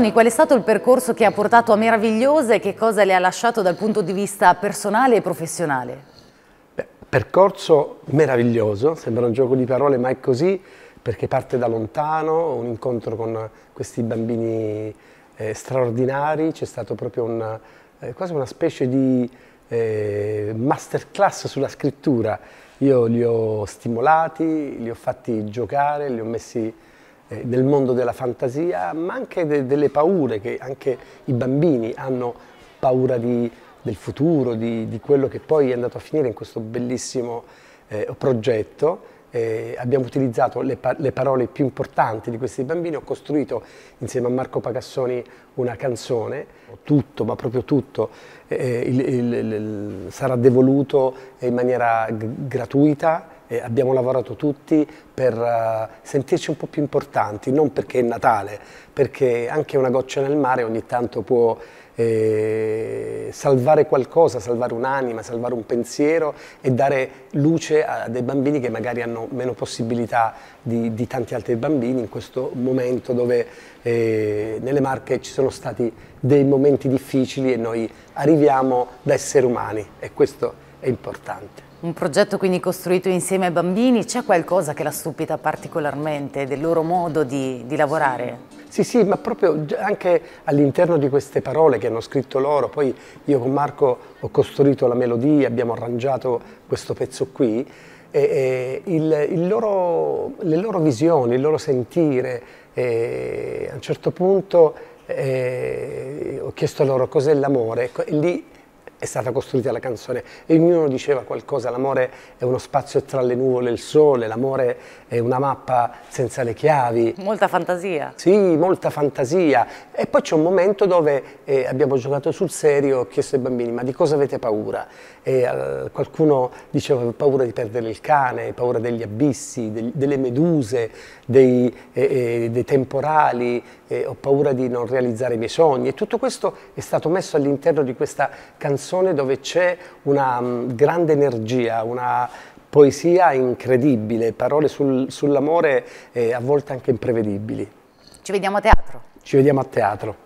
Tony, qual è stato il percorso che ha portato a Meravigliosa e che cosa le ha lasciato dal punto di vista personale e professionale? Beh, percorso meraviglioso, sembra un gioco di parole ma è così perché parte da lontano, un incontro con questi bambini eh, straordinari, c'è stato proprio un, eh, quasi una specie di eh, masterclass sulla scrittura. Io li ho stimolati, li ho fatti giocare, li ho messi eh, nel mondo della fantasia, ma anche de delle paure che anche i bambini hanno paura di, del futuro, di, di, quello che poi è andato a finire in questo bellissimo eh, progetto. Eh, abbiamo utilizzato le, pa le, parole più importanti di questi bambini, ho costruito insieme a Marco Pagassoni una canzone, tutto, ma proprio tutto, eh, il, il, il, sarà devoluto in maniera gratuita, eh, abbiamo lavorato tutti per uh, sentirci un po' più importanti, non perché è Natale, perché anche una goccia nel mare ogni tanto può eh, salvare qualcosa, salvare un'anima, salvare un pensiero e dare luce a dei bambini che magari hanno meno possibilità di, di tanti altri bambini in questo momento dove eh, nelle Marche ci sono stati dei momenti difficili e noi arriviamo da esseri umani e questo è importante. Un progetto quindi costruito insieme ai bambini, c'è qualcosa che la stupita particolarmente del loro modo di, di lavorare? Sì, sì, ma proprio anche all'interno di queste parole che hanno scritto loro, poi io con Marco ho costruito la melodia, abbiamo arrangiato questo pezzo qui, e, e il, il loro, le loro visioni, il loro sentire, a un certo punto eh, ho chiesto loro cos'è l'amore, ecco, e lì è stata costruita la canzone e ognuno diceva qualcosa, l'amore è uno spazio tra le nuvole e il sole, l'amore è una mappa senza le chiavi. Molta fantasia. Sì, molta fantasia. E poi c'è un momento dove eh, abbiamo giocato sul serio, ho chiesto ai bambini ma di cosa avete paura? E, eh, qualcuno diceva paura di perdere il cane, paura degli abissi, degli, delle meduse, dei, eh, eh dei temporali, ho paura di non realizzare i miei sogni e tutto questo è stato messo all'interno di questa canzone canzone dove c'è una um, grande energia, una poesia incredibile, parole sul, sull'amore eh, a volte anche imprevedibili. Ci vediamo a teatro? Ci vediamo a teatro.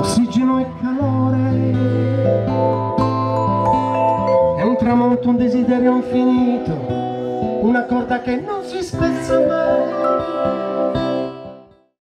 Ossigeno e calore, è un tramonto, un desiderio infinito, una corda che non si spezza mai